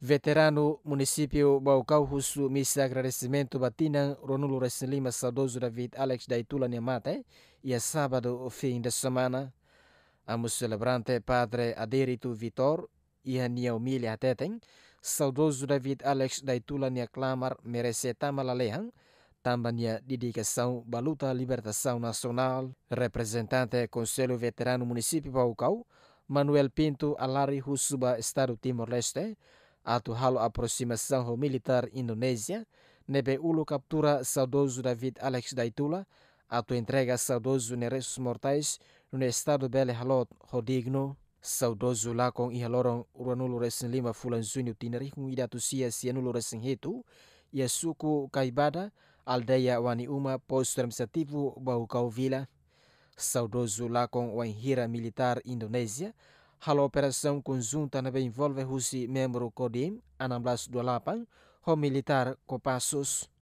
Veterano município Baucau husu misa agradecimento batinang Ronulo Reslima saudoso David Alex Daitula Niamate e a sábado fim de semana amo celebrante Padre Adérito Vitor e a nia humilha teteng saudoso David Alex Daitula Nia clamar merece tamalalehan também nia dedicação ba luta libertação nacional representante Conselho Veterano Município Baucau Manuel Pinto Alari Husuba Estado Timor-Leste atu halo aproximação militar Indonésia, nebe ulu captura saudoso David Alex Daitula, atu entrega saudoso neressos mortais no estado bele halot hodigno, saudoso lá com ihalorong uranulu resen lima fulan junho tinari com idatu sia sianulo resen hetu, e suku kaibada, aldeia wani uma administrativo Baucau Vila, saudoso lá com o Militar Indonésia, Hal operação conjunta na envolve Rusi membro CODIM 1628 ho militar Kopassus